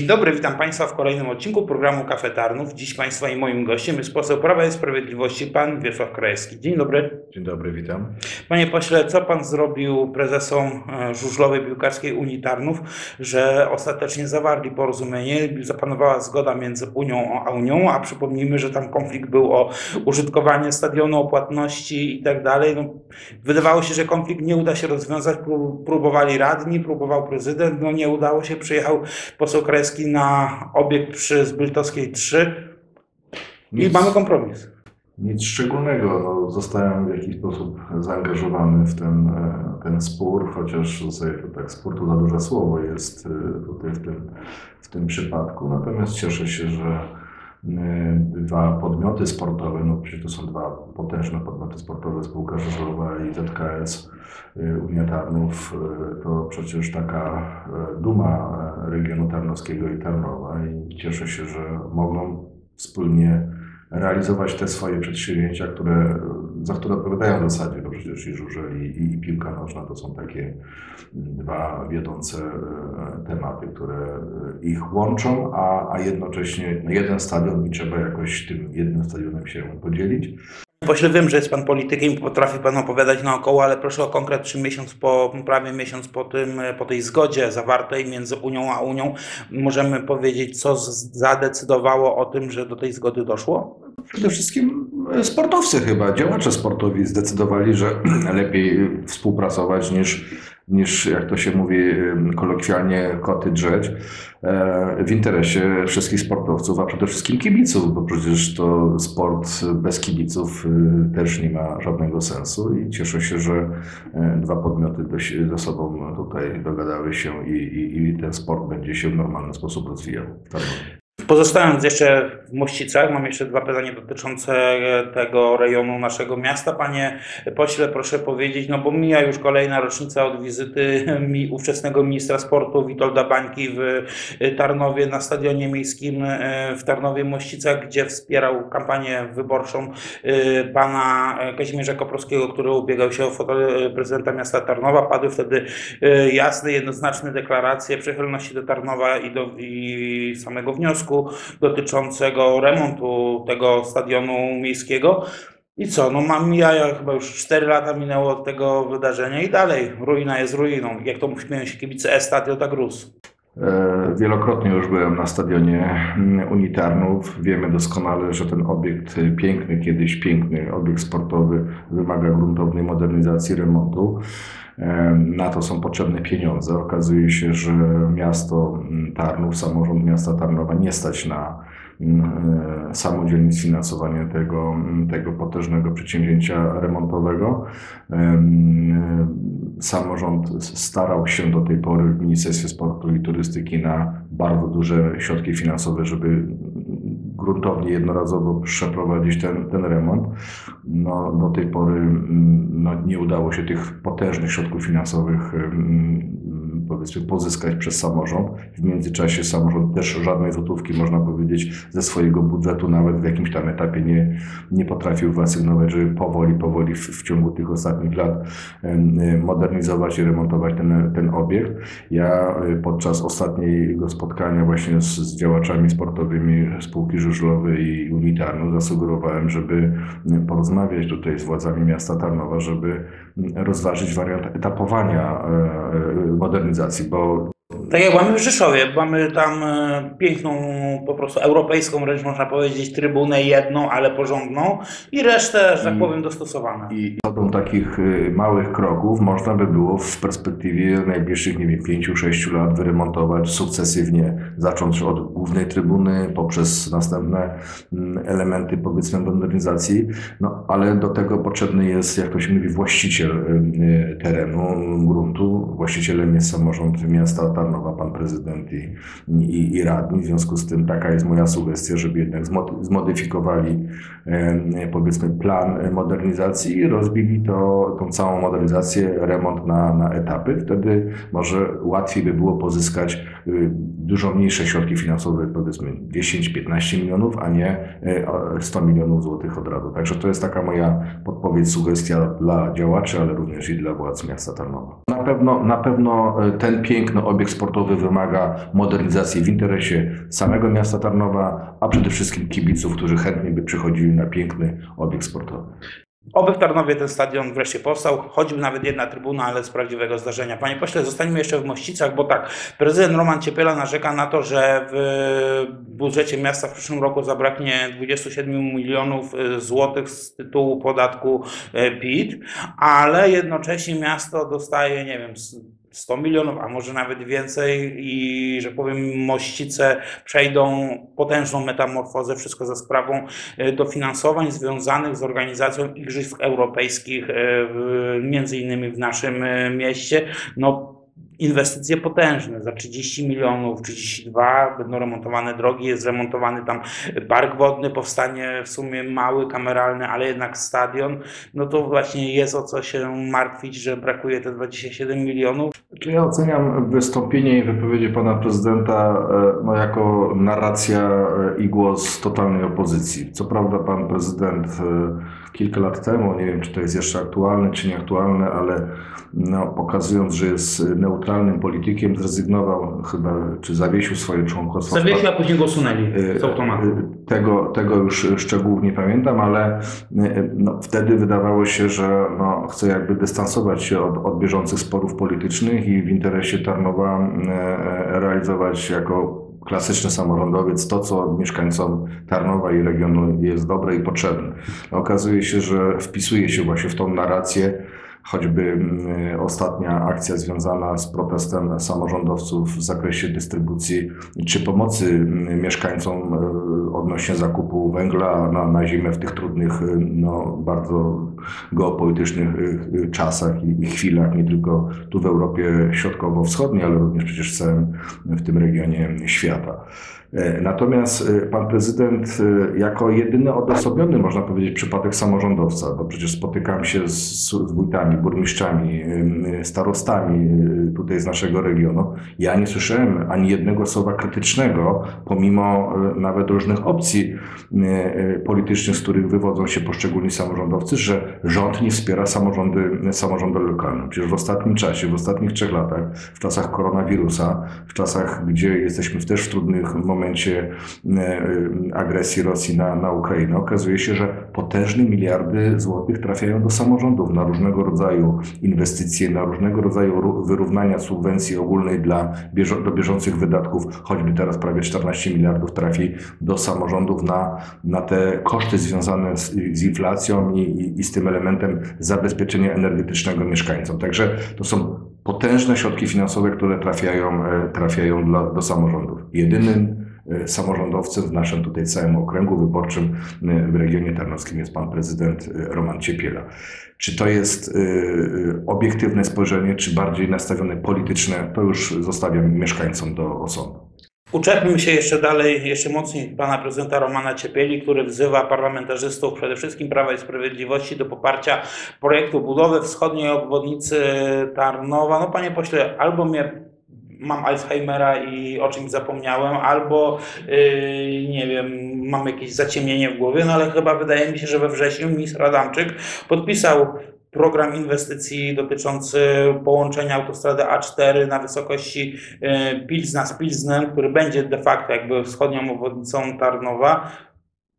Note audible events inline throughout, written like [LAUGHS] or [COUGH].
Dzień dobry, witam Państwa w kolejnym odcinku programu Kafe Tarnów. Dziś Państwa i moim gościem jest poseł Prawa i Sprawiedliwości, Pan Wiesław Krajewski. Dzień dobry. Dzień dobry, witam. Panie pośle, co Pan zrobił prezesom e, Żużlowej Piłkarskiej Unii Tarnów, że ostatecznie zawarli porozumienie, zapanowała zgoda między Unią a Unią, a przypomnijmy, że tam konflikt był o użytkowanie stadionu, o płatności i tak dalej. No, wydawało się, że konflikt nie uda się rozwiązać, próbowali radni, próbował prezydent, no nie udało się, przyjechał poseł Krajewski na obiekt przy Zbyltowskiej 3 i nic, mamy kompromis. Nic szczególnego. No, zostałem w jakiś sposób zaangażowany w ten, e, ten spór, chociaż tutaj, tak, spór to za duże słowo jest e, tutaj w tym, w tym przypadku. Natomiast cieszę się, że dwa podmioty sportowe, no przecież to są dwa potężne podmioty sportowe, spółka żużlowa i ZKS, Unia Tarnów, to przecież taka duma regionu tarnowskiego i Tarnowa i cieszę się, że mogą wspólnie realizować te swoje przedsięwzięcia, które, za które odpowiadają w zasadzie, bo przecież i żużel i, i piłka nożna to są takie dwa wiodące e, tematy, które ich łączą, a, a jednocześnie jeden stadion i trzeba jakoś tym jednym stadionem się podzielić. Pośle, wiem, że jest Pan politykiem potrafi Pan opowiadać naokoło, ale proszę o konkret, czy miesiąc po, prawie miesiąc po, tym, po tej zgodzie zawartej między Unią a Unią, możemy powiedzieć, co zadecydowało o tym, że do tej zgody doszło? Przede wszystkim sportowcy chyba, działacze sportowi zdecydowali, że [CLEARS THROAT] lepiej współpracować niż niż, jak to się mówi kolokwialnie, koty drzeć e, w interesie wszystkich sportowców, a przede wszystkim kibiców, bo przecież to sport bez kibiców y, też nie ma żadnego sensu i cieszę się, że e, dwa podmioty ze sobą tutaj dogadały się i, i, i ten sport będzie się w normalny sposób rozwijał. Pozostając jeszcze w Mościcach, mam jeszcze dwa pytania dotyczące tego rejonu naszego miasta. Panie pośle, proszę powiedzieć, no bo mija już kolejna rocznica od wizyty [LAUGHS] ówczesnego ministra sportu Witolda Bańki w Tarnowie na stadionie miejskim e, w Tarnowie Mościcach, gdzie wspierał kampanię wyborczą e, pana Kazimierza Koprowskiego, który ubiegał się o fotel prezydenta miasta Tarnowa. Padły wtedy e, jasne, jednoznaczne deklaracje przychylności do Tarnowa i, do, i samego wniosku dotyczącego remontu tego stadionu miejskiego. I co, no mam ja chyba już 4 lata minęło od tego wydarzenia i dalej ruina jest ruiną. Jak to śmieją się kibice E-Stadio, tak rósł. E, wielokrotnie już byłem na stadionie Unitarnów. Wiemy doskonale, że ten obiekt piękny, kiedyś piękny obiekt sportowy wymaga gruntownej modernizacji, remontu. E, na to są potrzebne pieniądze. Okazuje się, że miasto Tarnów, samorząd miasta Tarnowa nie stać na e, samodzielne sfinansowanie tego, tego potężnego przedsięwzięcia remontowego. Samorząd starał się do tej pory w Ministerstwie Sportu i Turystyki na bardzo duże środki finansowe, żeby gruntownie, jednorazowo przeprowadzić ten, ten remont. No, do tej pory no, nie udało się tych potężnych środków finansowych powiedzmy pozyskać przez samorząd. W międzyczasie samorząd też żadnej złotówki, można powiedzieć, ze swojego budżetu nawet w jakimś tam etapie nie, nie potrafił wyasygnować, żeby powoli, powoli w, w ciągu tych ostatnich lat modernizować i remontować ten, ten obiekt. Ja e, podczas ostatniego spotkania właśnie z, z działaczami sportowymi spółki żużlowej i unitarną zasugerowałem, żeby porozmawiać tutaj z władzami miasta Tarnowa, żeby rozważyć wariant etapowania e, e, modernizacji organizacji, bo tak jak mamy w Rzeszowie, mamy tam e, piękną, po prostu europejską wręcz można powiedzieć, trybunę jedną, ale porządną i resztę, że tak powiem, dostosowane. I tą takich e, małych kroków można by było w perspektywie najbliższych, nie wiem, 5-6 lat wyremontować sukcesywnie, zacząć od głównej trybuny, poprzez następne mm, elementy, powiedzmy, modernizacji, no ale do tego potrzebny jest, jak to się mówi, właściciel e, terenu, gruntu. Właścicielem jest samorząd miasta Tarnowa, pan prezydent i, i, i radni. W związku z tym taka jest moja sugestia, żeby jednak zmodyfikowali powiedzmy plan modernizacji i rozbili to, tą całą modernizację, remont na, na etapy. Wtedy może łatwiej by było pozyskać y, dużo mniejsze środki finansowe, powiedzmy 10-15 milionów, a nie 100 y, milionów złotych od razu. Także to jest taka moja podpowiedź, sugestia dla działaczy, ale również i dla władz miasta Tarnowa. Na pewno, na pewno y, ten piękny obiekt sportowy wymaga modernizacji w interesie samego miasta Tarnowa, a przede wszystkim kibiców, którzy chętnie by przychodzili na piękny obiekt sportowy. Oby w Tarnowie ten stadion wreszcie powstał, choćby nawet jedna trybuna, ale z prawdziwego zdarzenia. Panie pośle, zostańmy jeszcze w Mościcach, bo tak, prezydent Roman Ciepiela narzeka na to, że w budżecie miasta w przyszłym roku zabraknie 27 milionów y, złotych z tytułu podatku y, PIT, ale jednocześnie miasto dostaje, nie wiem, 100 milionów, a może nawet więcej i, że powiem, Mościce przejdą potężną metamorfozę, wszystko za sprawą e, dofinansowań związanych z organizacją Igrzysk Europejskich, e, między innymi w naszym e, mieście. No, inwestycje potężne, za 30 milionów, 32, będą remontowane drogi, jest remontowany tam park wodny, powstanie w sumie mały, kameralny, ale jednak stadion, no to właśnie jest o co się martwić, że brakuje te 27 milionów. Czy ja oceniam wystąpienie i wypowiedzi pana prezydenta e, no, jako narracja e, i głos totalnej opozycji. Co prawda pan prezydent e, kilka lat temu, nie wiem czy to jest jeszcze aktualne czy nieaktualne, ale no, pokazując, że jest neutralnym politykiem, zrezygnował chyba, czy zawiesił swoje członkostwo. Zawiesił, a później go usunęli z automatu. Tego, tego już szczegółów nie pamiętam, ale no, wtedy wydawało się, że no, chce jakby dystansować się od, od bieżących sporów politycznych i w interesie Tarnowa realizować jako klasyczny samorządowiec to, co mieszkańcom Tarnowa i regionu jest dobre i potrzebne. Okazuje się, że wpisuje się właśnie w tą narrację choćby mm, ostatnia akcja związana z protestem samorządowców w zakresie dystrybucji czy pomocy mm, mieszkańcom e, odnośnie zakupu węgla na, na zimę w tych trudnych, e, no, bardzo geopolitycznych e, czasach i, i chwilach, nie tylko tu w Europie Środkowo-Wschodniej, ale również przecież w całym w tym regionie świata. E, natomiast e, pan prezydent e, jako jedyny odosobniony, można powiedzieć, przypadek samorządowca, bo przecież spotykam się z, wójtami, burmistrzami, starostami tutaj z naszego regionu. Ja nie słyszałem ani jednego słowa krytycznego, pomimo nawet różnych opcji politycznych, z których wywodzą się poszczególni samorządowcy, że rząd nie wspiera samorządy, samorządy lokalne. Przecież w ostatnim czasie, w ostatnich trzech latach, w czasach koronawirusa, w czasach, gdzie jesteśmy też w trudnych momentach, momencie e, agresji Rosji na, na Ukrainę. Okazuje się, że potężne miliardy złotych trafiają do samorządów na różnego rodzaju inwestycje, na różnego rodzaju wyrównania subwencji ogólnej dla bieżo, do bieżących wydatków, choćby teraz prawie 14 miliardów trafi do samorządów na, na te koszty związane z, z inflacją i, i, i z tym elementem zabezpieczenia energetycznego mieszkańcom. Także to są potężne środki finansowe, które trafiają, e, trafiają dla, do samorządów. Jedynym samorządowcem w naszym tutaj całym okręgu wyborczym e, w regionie tarnowskim jest pan prezydent e, Roman Ciepiela. Czy to jest obiektywne spojrzenie, czy bardziej nastawione polityczne, to już zostawiam mieszkańcom do osądu. Uczepmy się jeszcze dalej, jeszcze mocniej pana prezydenta Romana Ciepieli, który wzywa parlamentarzystów, przede wszystkim Prawa i Sprawiedliwości, do poparcia projektu budowy wschodniej obwodnicy Tarnowa. No panie pośle, albo mnie mam Alzheimera i o czymś zapomniałem, albo yy, nie wiem, mam jakieś zaciemnienie w głowie, no ale chyba wydaje mi się, że we wrześniu minister Adamczyk podpisał program inwestycji dotyczący połączenia autostrady A4 na wysokości yy, Pilzna z Pilznem, który będzie de facto jakby wschodnią obwodnicą Tarnowa.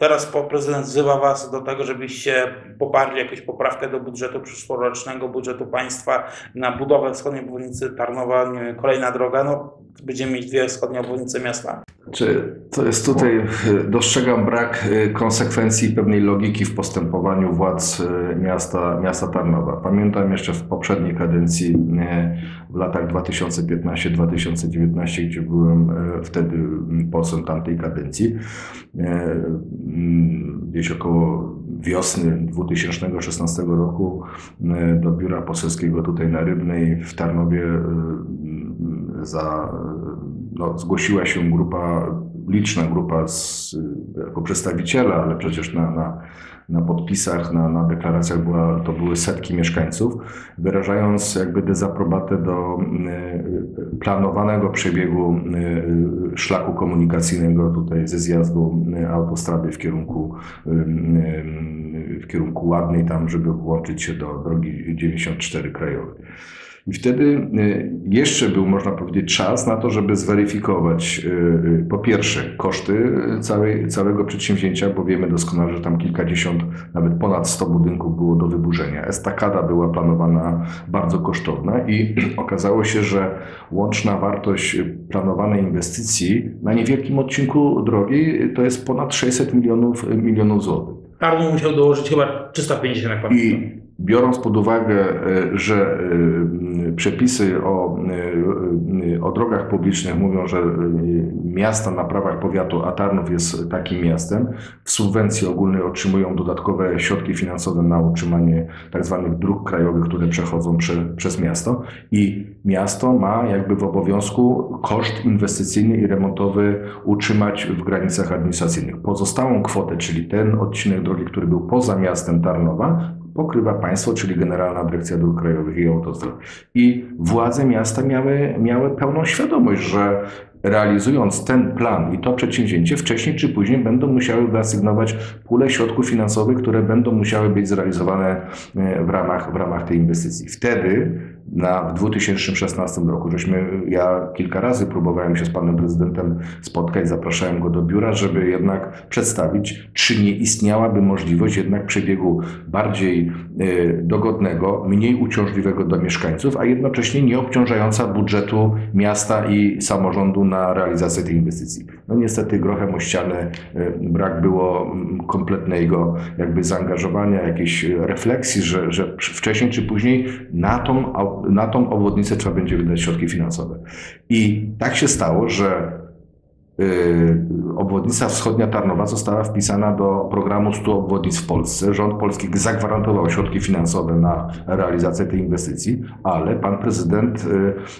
Teraz prezydent wzywa Was do tego, żebyście poparli jakąś poprawkę do budżetu przyszłorocznego, budżetu państwa na budowę wschodniej obwodnicy Tarnowa, kolejna droga. No, będziemy mieć dwie wschodnie obwodnice miasta. Czy to jest tutaj, dostrzegam brak y, konsekwencji pewnej logiki w postępowaniu władz y, miasta, miasta Tarnowa. Pamiętam jeszcze w poprzedniej kadencji, w latach 2015-2019, gdzie byłem wtedy posłem tamtej kadencji, gdzieś około wiosny 2016 roku do biura poselskiego tutaj na Rybnej w Tarnowie za, no, zgłosiła się grupa, liczna grupa z, jako przedstawiciela, ale przecież na, na, na podpisach, na, na deklaracjach była, to były setki mieszkańców, wyrażając jakby dezaprobatę do y, planowanego przebiegu y, szlaku komunikacyjnego tutaj ze zjazdu y, autostrady w kierunku, w kierunku Ładnej, tam, żeby włączyć się do drogi 94 krajowej. I wtedy y, jeszcze był, można powiedzieć, czas na to, żeby zweryfikować y, y, po pierwsze koszty całej, całego przedsięwzięcia, bo wiemy doskonale, że tam kilkadziesiąt, nawet ponad 100 budynków było do wyburzenia. Estakada była planowana bardzo kosztowna i [CLEARS THROAT] okazało się, że łączna wartość planowanej inwestycji na niewielkim odcinku drogi to jest ponad 600 milionów, milionów złotych. Tarnów musiał dołożyć chyba 350, jak pamiętam. I biorąc pod uwagę, e, że e, przepisy o, e, o drogach publicznych mówią, że miasta na prawach powiatu, a Tarnów jest takim miastem, w subwencji ogólnej otrzymują dodatkowe środki finansowe na utrzymanie tak zwanych dróg krajowych, które przechodzą prze, przez miasto i miasto ma jakby w obowiązku koszt inwestycyjny i remontowy utrzymać w granicach administracyjnych. Pozostałą kwotę, czyli ten odcinek drogi, który był poza miastem Tarnowa, pokrywa państwo, czyli Generalna Dyrekcja Dróg Krajowych i Autostrad. I władze miasta miały, miały pełną świadomość, że realizując ten plan i to przedsięwzięcie, wcześniej czy później będą musiały wyasygnować pulę środków finansowych, które będą musiały być zrealizowane e, w ramach, w ramach tej inwestycji. Wtedy na, w 2016 roku, żeśmy, ja kilka razy próbowałem się z panem prezydentem spotkać, zapraszałem go do biura, żeby jednak przedstawić, czy nie istniałaby możliwość jednak przebiegu bardziej y, dogodnego, mniej uciążliwego dla mieszkańców, a jednocześnie nie obciążająca budżetu miasta i samorządu na realizację tej inwestycji. No niestety grochem o ścianę y, brak było mm, kompletnego jakby zaangażowania, jakiejś refleksji, że, że wcześniej czy później na tą na tą obwodnicę trzeba będzie wydać środki finansowe. I tak się stało, że y, obwodnica wschodnia Tarnowa została wpisana do programu 100 obwodnic w Polsce. Rząd polski zagwarantował środki finansowe na realizację tej inwestycji, ale pan prezydent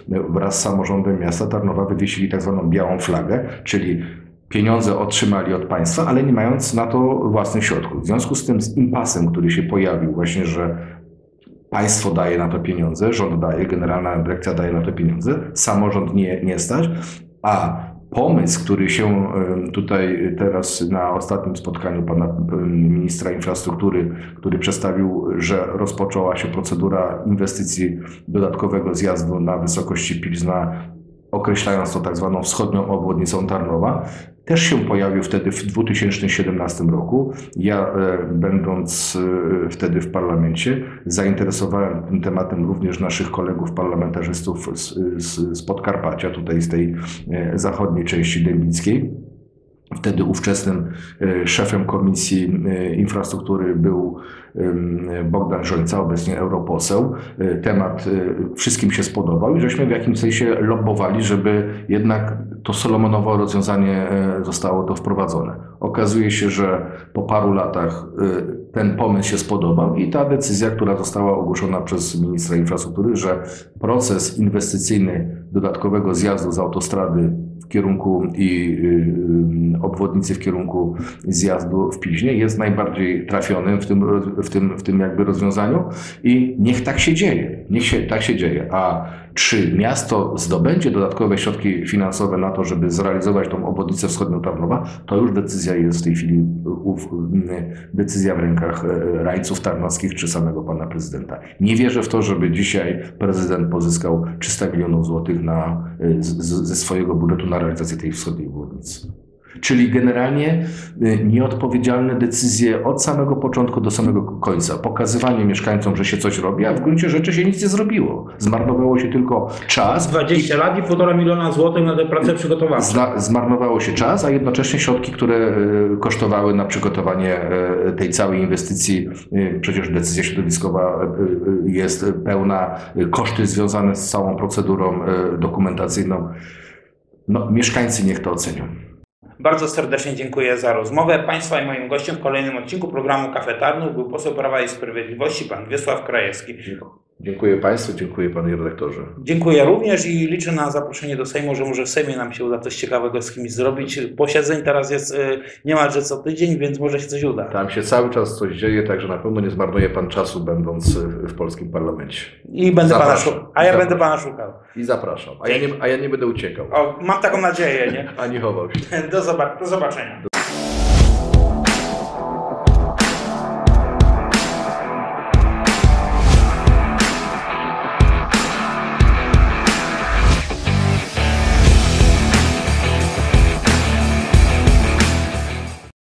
y, wraz z samorządem miasta Tarnowa wywiesili tak zwaną białą flagę, czyli pieniądze otrzymali od państwa, ale nie mając na to własnych środków. W związku z tym z impasem, który się pojawił właśnie, że Państwo daje na to pieniądze, rząd daje, generalna dyrekcja daje na to pieniądze, samorząd nie, nie stać, a pomysł, który się tutaj teraz na ostatnim spotkaniu pana ministra infrastruktury, który przedstawił, że rozpoczęła się procedura inwestycji dodatkowego zjazdu na wysokości Pilzna, określając to tak zwaną wschodnią obwodnicą Tarnowa, też się pojawił wtedy w 2017 roku. Ja, e, będąc e, wtedy w parlamencie, zainteresowałem tym tematem również naszych kolegów parlamentarzystów z, z, Podkarpacia, tutaj z tej e, zachodniej części dębickiej. Wtedy ówczesnym szefem Komisji Infrastruktury był Bogdan Żońca, obecnie europoseł. Temat wszystkim się spodobał i żeśmy w jakimś sensie lobbowali, żeby jednak to Solomonowo rozwiązanie e, zostało to wprowadzone. Okazuje się, że po paru latach e, ten pomysł się spodobał i ta decyzja, która została ogłoszona przez ministra infrastruktury, że proces inwestycyjny dodatkowego zjazdu z autostrady kierunku i y, obwodnicy w kierunku zjazdu w Piźnie jest najbardziej trafionym w tym, w tym, w tym jakby rozwiązaniu i niech tak się dzieje, niech się tak się dzieje. A czy miasto zdobędzie dodatkowe środki finansowe na to, żeby zrealizować tą obwodnicę wschodnią Tarnowa, to już decyzja jest w tej chwili decyzja w rękach e, rajców tarnowskich czy samego pana prezydenta. Nie wierzę w to, żeby dzisiaj prezydent pozyskał 300 milionów złotych na, e, ze swojego budżetu na realizację tej wschodniej obwodnicy. Czyli generalnie y, nieodpowiedzialne decyzje od samego początku do samego końca. Pokazywanie mieszkańcom, że się coś robi, a w gruncie rzeczy się nic nie zrobiło. Zmarnowało się tylko czas. 20 i... lat i półtora miliona złotych na tę pracę przygotowawczą. Zmarnowało się czas, a jednocześnie środki, które y, kosztowały na przygotowanie y, tej całej inwestycji, przecież decyzja środowiskowa jest pełna, koszty związane z całą procedurą dokumentacyjną. No, mieszkańcy niech to ocenią. Bardzo serdecznie dziękuję za rozmowę. Państwa i moim gościem w kolejnym odcinku programu Kafetarnów był poseł Prawa i Sprawiedliwości, pan Wiesław Krajewski. Dziękuję Państwu, dziękuję Panie redaktorze. Dziękuję również i liczę na zaproszenie do Sejmu, że może w Sejmie nam się uda coś ciekawego z kimś zrobić. Posiedzeń teraz jest y, niemalże co tydzień, więc może się coś uda. Tam się cały czas coś dzieje, także na pewno nie zmarnuje Pan czasu będąc w polskim parlamencie. I będę Pana szukał. A ja będę Pana szukał. I zapraszam. A ja nie, a ja nie będę uciekał. O, mam taką nadzieję, nie? [LAUGHS] Ani chował się. Do, zobac do zobaczenia.